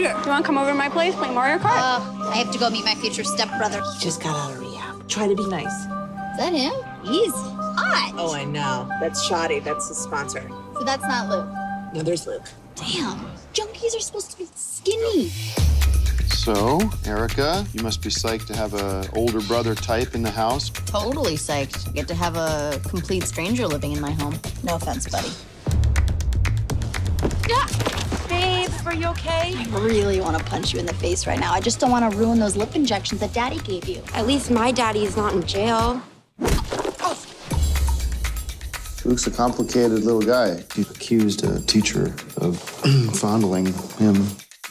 later. You want to come over to my place, play Mario Kart? Uh, I have to go meet my future stepbrother. He just got out of rehab. Try to be nice. Is that him? He's hot. Oh, I know. That's Shoddy. That's his sponsor. So that's not Luke. No, there's Luke. Damn. Junkies are supposed to be skinny. So, Erica, you must be psyched to have a older brother type in the house. Totally psyched. Get to have a complete stranger living in my home. No offense, buddy. Babe, are you okay? I really want to punch you in the face right now. I just don't want to ruin those lip injections that Daddy gave you. At least my daddy is not in jail. Luke's a complicated little guy. He accused a teacher of fondling him.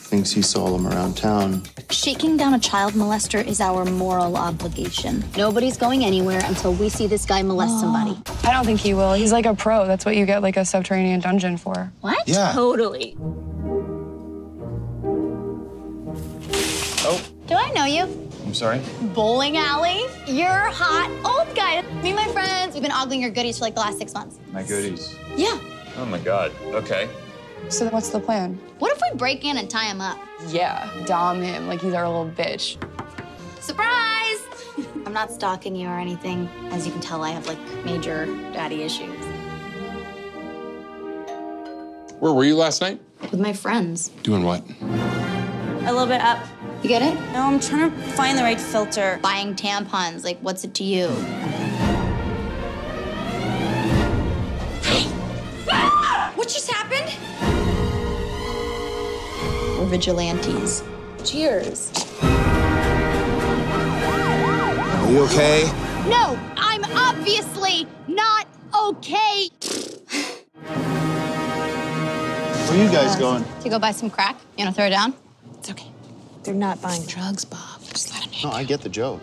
Thinks he saw him around town. Shaking down a child molester is our moral obligation. Nobody's going anywhere until we see this guy molest ah. somebody. I don't think he will. He's like a pro. That's what you get like a subterranean dungeon for. What? Yeah. Totally. Oh, Do I know you? I'm sorry? Bowling alley? You're hot old guy. Me and my friends, we've been ogling your goodies for like the last six months. My goodies. Yeah. Oh my god. Okay. So what's the plan? What if we break in and tie him up? Yeah, dom him like he's our little bitch. Surprise! I'm not stalking you or anything. As you can tell, I have like major daddy issues. Where were you last night? With my friends. Doing what? A little bit up. You get it? No, I'm trying to find the right filter. Buying tampons. Like, what's it to you? Vigilantes. Cheers. Are you okay? No, I'm obviously not okay. Where are you guys going? To go buy some crack? You wanna throw it down? It's okay. They're not buying drugs, Bob. Just let him No, I get the joke.